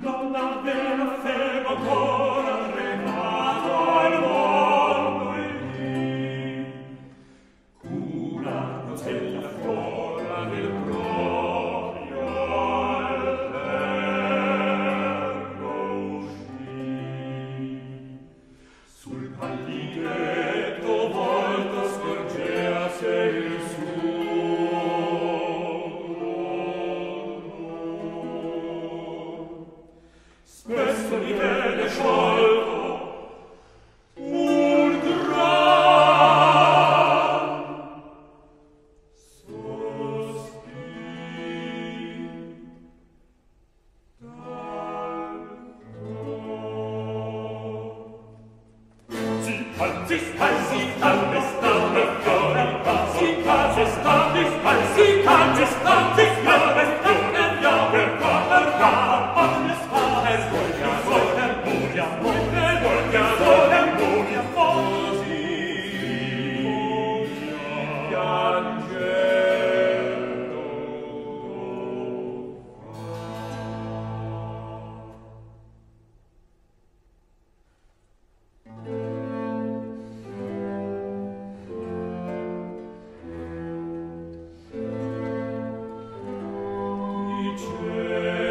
donna vera fe si in